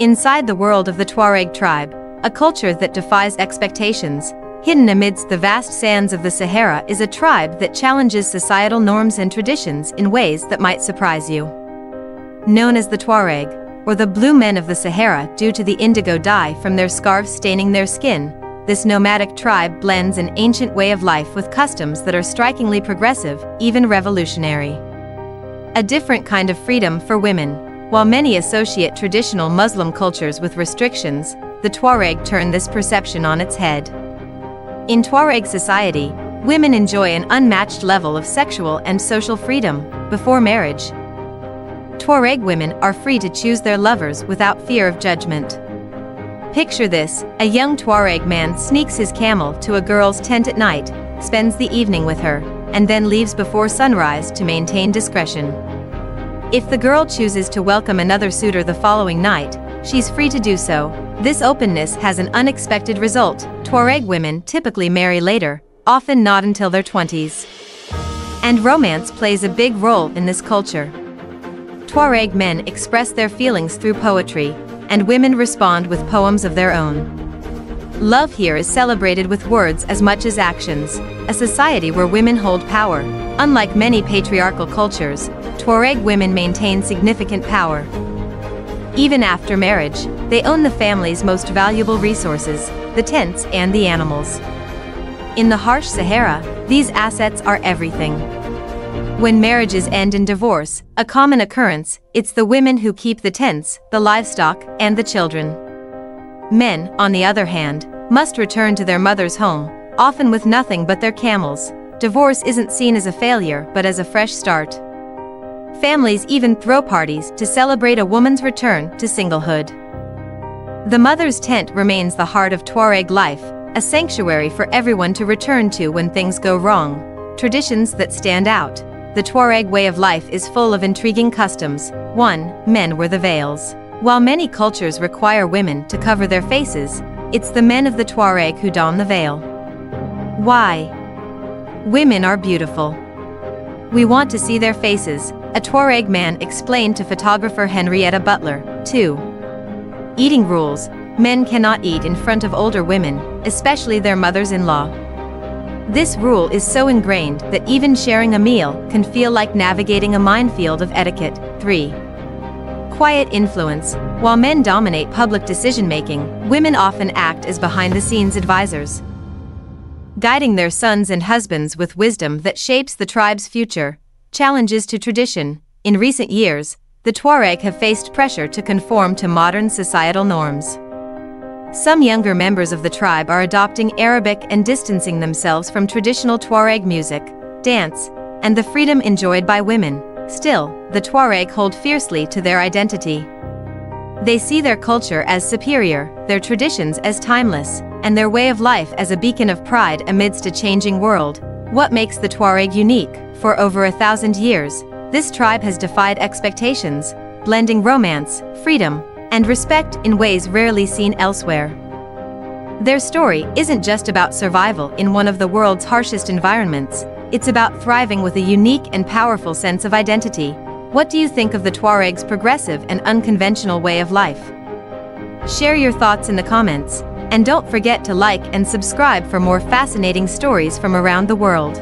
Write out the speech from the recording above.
Inside the world of the Tuareg tribe, a culture that defies expectations, hidden amidst the vast sands of the Sahara is a tribe that challenges societal norms and traditions in ways that might surprise you. Known as the Tuareg, or the blue men of the Sahara due to the indigo dye from their scarves staining their skin, this nomadic tribe blends an ancient way of life with customs that are strikingly progressive, even revolutionary. A different kind of freedom for women. While many associate traditional Muslim cultures with restrictions, the Tuareg turn this perception on its head. In Tuareg society, women enjoy an unmatched level of sexual and social freedom before marriage. Tuareg women are free to choose their lovers without fear of judgment. Picture this, a young Tuareg man sneaks his camel to a girl's tent at night, spends the evening with her, and then leaves before sunrise to maintain discretion. If the girl chooses to welcome another suitor the following night, she's free to do so. This openness has an unexpected result. Tuareg women typically marry later, often not until their 20s. And romance plays a big role in this culture. Tuareg men express their feelings through poetry, and women respond with poems of their own. Love here is celebrated with words as much as actions, a society where women hold power. Unlike many patriarchal cultures, Tuareg women maintain significant power. Even after marriage, they own the family's most valuable resources, the tents and the animals. In the harsh Sahara, these assets are everything. When marriages end in divorce, a common occurrence, it's the women who keep the tents, the livestock, and the children. Men, on the other hand, must return to their mother's home, often with nothing but their camels. Divorce isn't seen as a failure but as a fresh start. Families even throw parties to celebrate a woman's return to singlehood. The mother's tent remains the heart of Tuareg life, a sanctuary for everyone to return to when things go wrong. Traditions that stand out. The Tuareg way of life is full of intriguing customs. 1. Men wear the veils. While many cultures require women to cover their faces, it's the men of the Tuareg who don the veil. Why? Women are beautiful. We want to see their faces, a Tuareg man explained to photographer Henrietta Butler. 2. Eating rules. Men cannot eat in front of older women, especially their mothers-in-law. This rule is so ingrained that even sharing a meal can feel like navigating a minefield of etiquette. 3. Quiet influence. While men dominate public decision-making, women often act as behind-the-scenes advisors. Guiding their sons and husbands with wisdom that shapes the tribe's future. Challenges to tradition. In recent years, the Tuareg have faced pressure to conform to modern societal norms. Some younger members of the tribe are adopting Arabic and distancing themselves from traditional Tuareg music, dance, and the freedom enjoyed by women. Still, the Tuareg hold fiercely to their identity. They see their culture as superior, their traditions as timeless, and their way of life as a beacon of pride amidst a changing world. What makes the Tuareg unique? For over a thousand years, this tribe has defied expectations, blending romance, freedom, and respect in ways rarely seen elsewhere. Their story isn't just about survival in one of the world's harshest environments, it's about thriving with a unique and powerful sense of identity. What do you think of the Tuareg's progressive and unconventional way of life? Share your thoughts in the comments, and don't forget to like and subscribe for more fascinating stories from around the world.